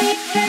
Thank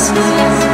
Christmas.